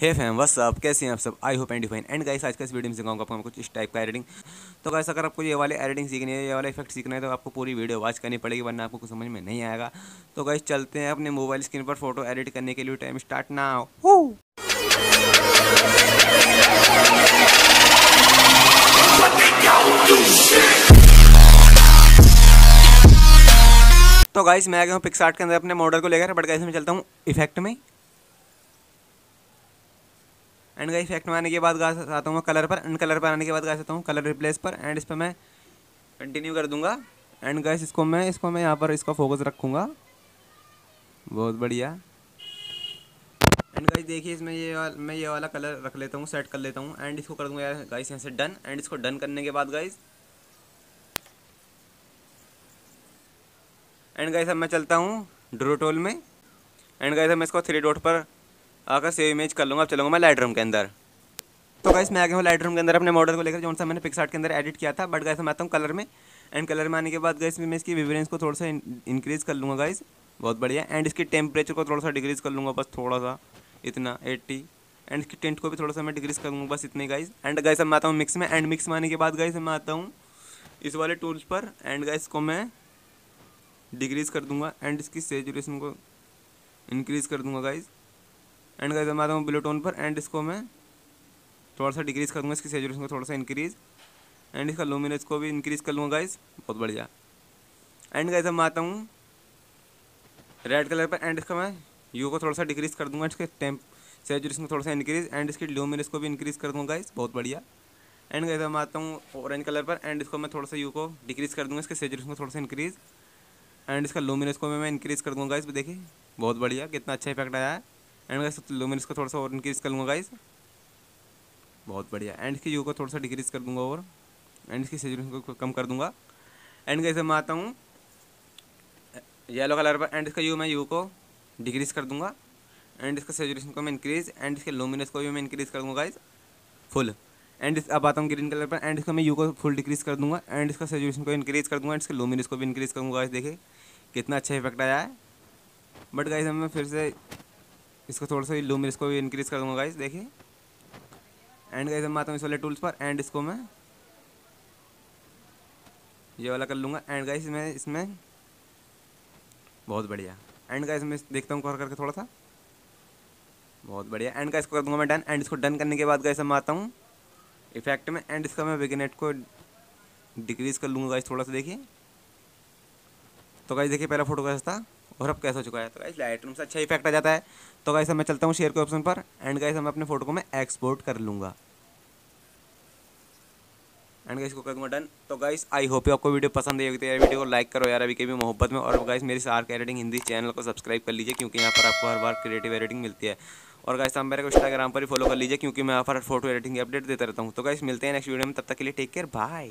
हे fam बस आप कैसे हैं आप सब? I hope and define and guys आज का इस वीडियो में सिखाऊँगा आपको कुछ इस टाइप का एडिटिंग तो गाइस अगर आपको ये वाले एडिटिंग सीखनी है, ये वाला इफ़ेक्ट सीखना है तो आपको पूरी वीडियो वॉच करनी पड़ेगी, वरना आपको कुछ समझ में नहीं आएगा. तो गाइस चलते हैं अपने मोबाइल स्क्रीन पर फ़ोटो एडिट करने के लिए. टाइम स्टार्ट ना हो तो गाइस मैं आ गया हूँ पिक्सार्ट के अंदर अपने मॉडल को लेकर बट गाइस मैं चलता हूँ इफ़ेक्ट में. एंड गाइस इफ़ेक्ट में आने के बाद गा आता हूँ कलर पर एंड कलर पर आने के बाद गा सकता हूँ कलर रिप्लेस पर एंड इस पर मैं कंटिन्यू कर दूँगा। एंड गाइस इसको मैं इसको मैं यहाँ पर, इसका फोकस रखूँगा। बहुत बढ़िया। एंड गाइस देखिए, इसमें ये वाला, मैं ये वाला कलर रख लेता हूँ सेट कर लेता हूँ एंड इसको कर दूँगा गाइस यहाँ से डन एंड इसको डन करने के बाद गाइस एंड गाइस अब मैं चलता हूँ ड्रोटोल में। एंड गाइस अब मैं इसको थ्री डॉट पर आकर सेव इमेज कर लूँगा, अब चलूँगा मैं लाइट के अंदर। तो गाइस मैं आ गया हूँ लाइट के अंदर, अपने मॉडल को लेकर जो सा मैंने पिक्सार्ट के अंदर एडिट किया था बट गाइस मैं आता हूँ कलर में एंड कलर में आने के बाद गाइस मैं इसकी विवरेंस को थोड़ा सा इंक्रीज़ कर लूँगा गाइस बहुत बढ़िया। एंड इसकी टेम्परेचर को थोड़ा सा डिक्रीज़ कर लूँगा, बस थोड़ा सा, इतना एट्टी एंड इसकी टेंट को भी थोड़ा सा मैं डिक्रीज़ कर लूँगा, बस इतने गाइस एंड गाइस मैं आता हूँ मिक्स में एंड मिक्स में आने के बाद गाइस मैं आता हूँ इस वाले टूल्स पर। एंड गाइस को मैं डिक्रीज़ कर दूँगा एंड इसकी सेचुरेशन को इंक्रीज़ कर दूँगा गाइज़ एंड मैं आता हूँ ब्लू टोन पर एंड इसको मैं थोड़ा सा डिक्रीज़ कर दूँगा, इसकी सेचुरेशन को थोड़ा सा इंक्रीज़ एंड इसका लूमिनेस को भी इंक्रीज़ कर लूँगा गाइज़ बहुत बढ़िया। एंड गाइज़ मैं आता हूँ रेड कलर पर एंड इसका मैं यू को थोड़ा सा डिक्रीज़ कर दूँगा, इसके टेम्प सेचुरेशन को थोड़ा सा इंक्रीज़ एंड इसकी लूमिनेस को भी इंक्रीज़ कर दूँगा गाइज़ बहुत बढ़िया। एंड गाइज़ मैं आता हूँ ऑरेंज कलर पर एंड इसको मैं थोड़ा सा यू को डिक्रीज़ कर दूँगा, इसके सेचुरेशन को थोड़ा सा इंक्रीज़ एंड इसका लूमिनस को मैं इंक्रीज़ कर दूँगा गाइस देखिए, बहुत बढ़िया, कितना अच्छा इफ़ेक्ट आया है। एंड गाइस लूमिनस को थोड़ा सा और इंक्रीज़ कर लूँगा गाइस बहुत बढ़िया. एंड इसकी यू को थोड़ा सा डिक्रीज़ कर दूँगा और. एंड इसकी सेचुरेशन को कम कर दूँगा. एंड गाइस मैं आता हूँ. येलो कलर पर. एंड इसका यू मैं यू को डिक्रीज़ कर दूँगा. एंड इसका सेचुरेशन को मैं इंक्रीज़ एंड इसके लूमिनस को भी मैं इंक्रीज़ कर दूँगा गाइस फुल एंड अब आता हूँ ग्रीन कलर पर. एंड इसका मैं यू को फुल डिक्रीज़ कर दूँगा. एंड इसका सेचुरेशन को इंक्रीज़ कर दूँगा. एंड इसके लूमिनस को भी इंक्रीज़ करूँगा गाइस देखिए, कितना अच्छा इफ़ेक्ट आया है. बट गाइस मैं फिर से इसको थोड़ा सा लूम, इसको भी इंक्रीज़ कर दूँगा गाइस देखिए। एंड गाइस मैं आता हूँ इस वाले टूल्स पर एंड इसको मैं ये वाला कर लूँगा। एंड गाइस मैं इसमें बहुत बढ़िया। एंड गाइस मैं देखता हूँ कर करके थोड़ा सा। बहुत बढ़िया। एंड का इसको कर दूँगा मैं डन एंड इसको डन करने के बाद गाइस मैं आता हूँ इफ़ेक्ट में। एंड इसका मैं बिगनेट को डिक्रीज़ कर लूँगा गाइस थोड़ा सा, देखिए। तो गाइस देखिए, पहला फ़ोटो कैसा था। और अब कैसा हो चुका है? तो गाइस लाइट से अच्छा इफ़ेक्ट आ जाता है। तो गाइस मैं चलता हूँ शेयर के ऑप्शन पर एंड गाइस मैं अपने फ़ोटो को मैं एक्सपोर्ट कर लूँगा। एंड गाइस को कर दूँगा डन तो गाइस आई होप आपको वीडियो पसंद आई होगी। तो यार वीडियो को लाइक करो यार, अभी के भी मोहब्बत में। और गाइस मेरी सार्क एडिटिंग हिंदी चैनल को सब्सक्राइब कर लीजिए, क्योंकि यहाँ पर आपको हर बार क्रिएटिव एडिटिंग मिलती है। और गाइस आप मेरे को इंस्टाग्राम पर ही फॉलो कर लीजिए, क्योंकि मैं यहाँ पर फ़ोटो एडिटिंग अपडेट देता रहता हूँ। तो गाइस मिलते हैं नेक्स्ट वीडियो में। तब तक के लिए टेक केयर बाय